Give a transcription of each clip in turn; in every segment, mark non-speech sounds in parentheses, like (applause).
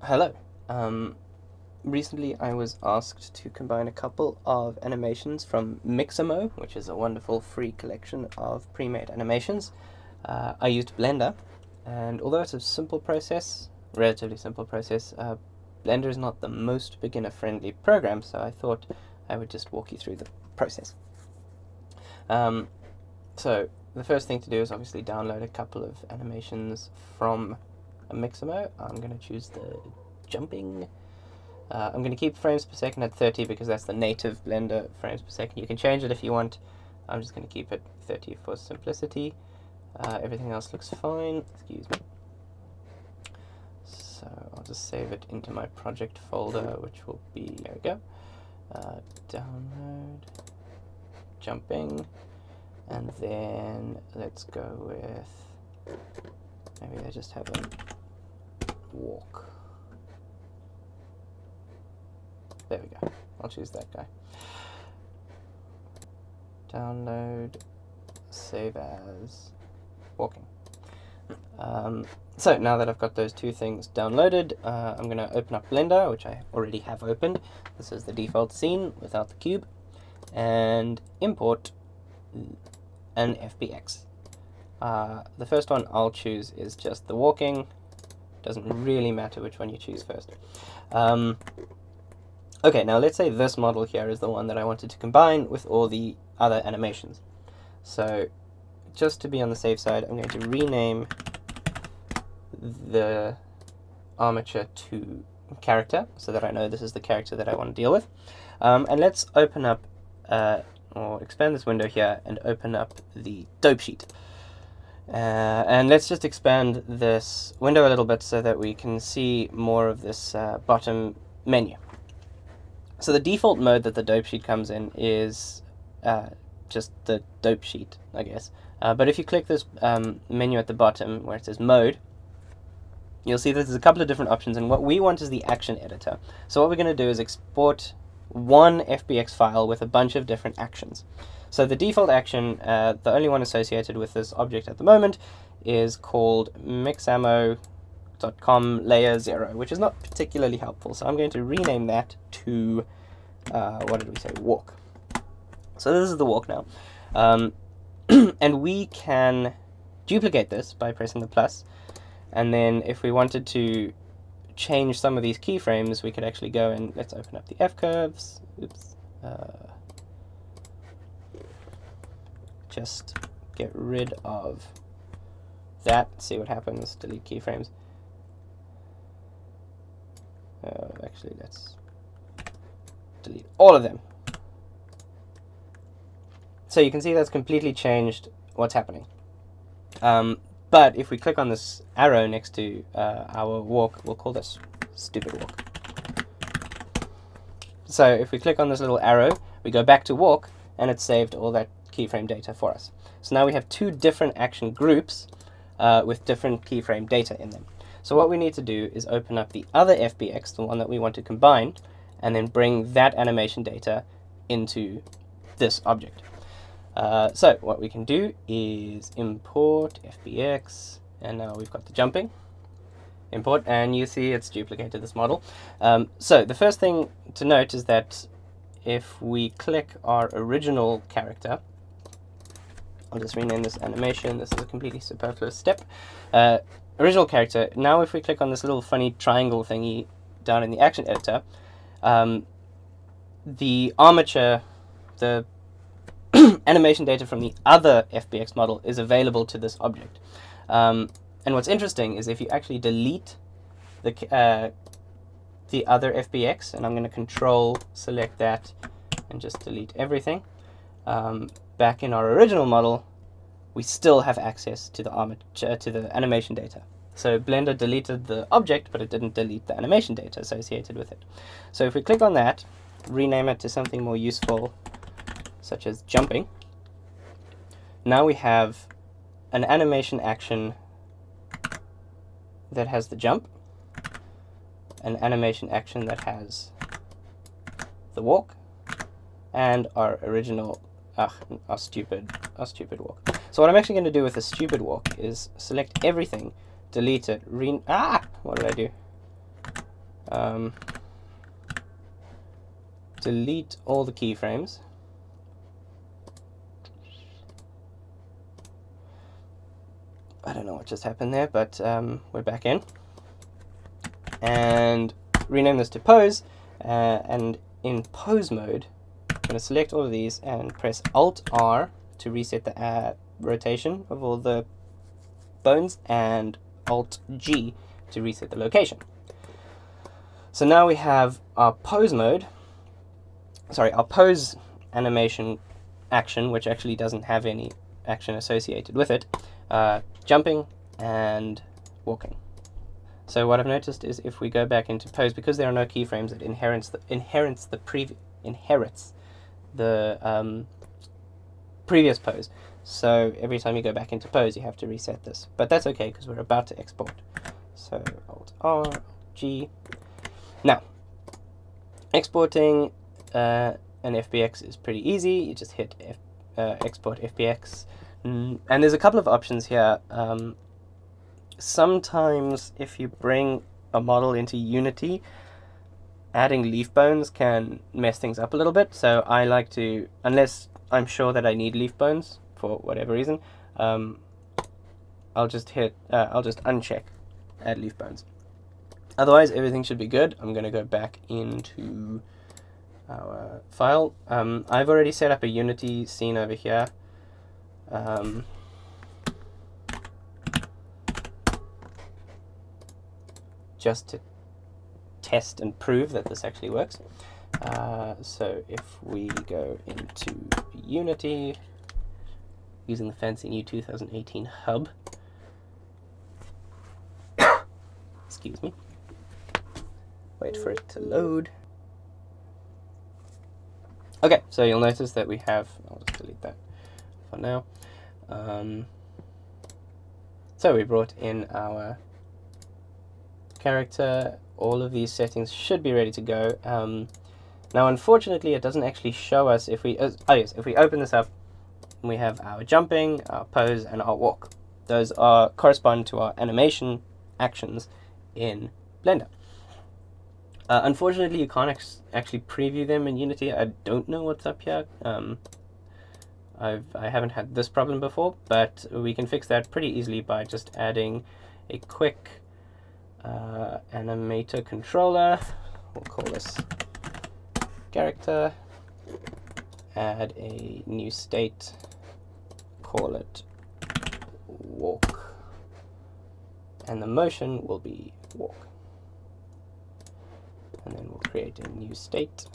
Hello. Um, recently I was asked to combine a couple of animations from Mixamo, which is a wonderful free collection of pre-made animations. Uh, I used Blender, and although it's a simple process, relatively simple process, uh, Blender is not the most beginner-friendly program, so I thought I would just walk you through the process. Um, so the first thing to do is obviously download a couple of animations from a out. I'm going to choose the jumping. Uh, I'm going to keep frames per second at 30 because that's the native Blender frames per second. You can change it if you want. I'm just going to keep it 30 for simplicity. Uh, everything else looks fine. Excuse me. So I'll just save it into my project folder, which will be, there we go. Uh, download, jumping, and then let's go with, maybe I just have a walk. There we go. I'll choose that guy. Download, save as, walking. Um, so now that I've got those two things downloaded, uh, I'm going to open up Blender, which I already have opened. This is the default scene without the cube, and import an FBX. Uh, the first one I'll choose is just the walking. Doesn't really matter which one you choose first. Um, okay, now let's say this model here is the one that I wanted to combine with all the other animations. So just to be on the safe side, I'm going to rename the armature to character so that I know this is the character that I want to deal with. Um, and let's open up uh, or expand this window here and open up the dope sheet. Uh, and let's just expand this window a little bit so that we can see more of this uh, bottom menu. So the default mode that the dope sheet comes in is uh, just the dope sheet, I guess. Uh, but if you click this um, menu at the bottom where it says mode, you'll see that there's a couple of different options and what we want is the action editor. So what we're going to do is export one FBX file with a bunch of different actions. So the default action, uh, the only one associated with this object at the moment, is called mixamo.com layer 0, which is not particularly helpful. So I'm going to rename that to, uh, what did we say, walk. So this is the walk now. Um, (clears throat) and we can duplicate this by pressing the plus, and then if we wanted to change some of these keyframes, we could actually go and let's open up the F curves. Oops. Uh, just get rid of that, see what happens, delete keyframes. Uh, actually, let's delete all of them. So you can see that's completely changed what's happening. Um, but if we click on this arrow next to uh, our walk, we'll call this stupid walk. So if we click on this little arrow, we go back to walk, and it saved all that keyframe data for us. So now we have two different action groups uh, with different keyframe data in them. So what we need to do is open up the other FBX, the one that we want to combine, and then bring that animation data into this object. Uh, so what we can do is import FBX, and now we've got the jumping. Import, and you see it's duplicated this model. Um, so the first thing to note is that if we click our original character, I'll just rename this animation, this is a completely superfluous step. Uh, original character, now if we click on this little funny triangle thingy down in the action editor, um, the armature, the (clears throat) animation data from the other FBX model is available to this object. Um, and what's interesting is if you actually delete the, uh, the other FBX, and I'm going to control select that and just delete everything, um, back in our original model, we still have access to the, armature, to the animation data. So Blender deleted the object, but it didn't delete the animation data associated with it. So if we click on that, rename it to something more useful, such as jumping, now we have an animation action that has the jump, an animation action that has the walk, and our original, ah, our stupid, our stupid walk. So what I'm actually going to do with the stupid walk is select everything, delete it, re, ah, what did I do? um, delete all the keyframes. I don't know what just happened there, but um, we're back in. And rename this to pose. Uh, and in pose mode, going to select all of these and press Alt R to reset the uh, rotation of all the bones and Alt G to reset the location. So now we have our pose mode, sorry, our pose animation action, which actually doesn't have any action associated with it, uh, jumping and walking. So what I've noticed is if we go back into pose, because there are no keyframes, it inherits the, inherits the previ inherits the um, previous pose. So every time you go back into pose, you have to reset this. But that's okay because we're about to export. So Alt R, G. Now, exporting uh, an FBX is pretty easy. You just hit F, uh, export FBX. Mm, and there's a couple of options here. Um, sometimes if you bring a model into Unity, adding leaf bones can mess things up a little bit. So I like to, unless I'm sure that I need leaf bones for whatever reason, um, I'll just hit, uh, I'll just uncheck add leaf bones. Otherwise, everything should be good. I'm going to go back into our file. Um, I've already set up a Unity scene over here. Um, just to test and prove that this actually works. Uh, so if we go into Unity using the fancy new 2018 hub, (coughs) excuse me, wait for it to load. Okay, so you'll notice that we have, I'll just delete that for now. Um, so we brought in our character, all of these settings should be ready to go. Um, now, unfortunately, it doesn't actually show us if we, uh, oh yes, if we open this up, we have our jumping, our pose, and our walk. Those are correspond to our animation actions in Blender. Uh, unfortunately, you can't actually preview them in Unity. I don't know what's up here. Um, I've, I haven't had this problem before, but we can fix that pretty easily by just adding a quick uh, animator controller. We'll call this character. Add a new state. Call it walk. And the motion will be walk. And then we'll create a new state.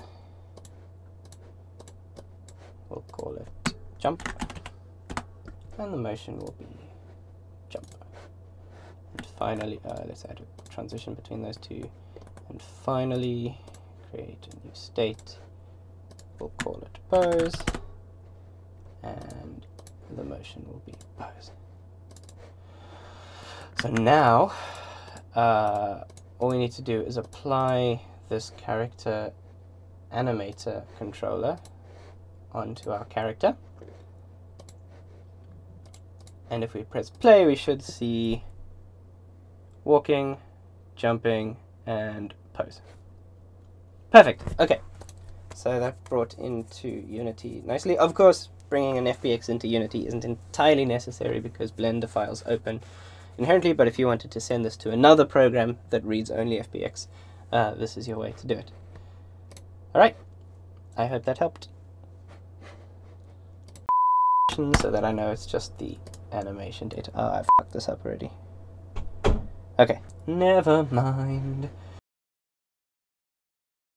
We'll call it jump. And the motion will be. And finally, uh, let's add a transition between those two. And finally, create a new state. We'll call it pose. And the motion will be pose. So now, uh, all we need to do is apply this character animator controller onto our character. And if we press play, we should see walking, jumping, and pose. Perfect. Okay. So that brought into Unity nicely. Of course, bringing an FBX into Unity isn't entirely necessary because Blender files open inherently, but if you wanted to send this to another program that reads only FBX, uh, this is your way to do it. Alright, I hope that helped. So that I know it's just the animation data. Oh, I fucked this up already. Okay, never mind.